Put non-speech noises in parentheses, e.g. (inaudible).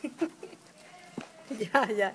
(laughs) ya, ya.